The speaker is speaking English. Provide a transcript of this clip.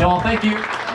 y'all. Thank you.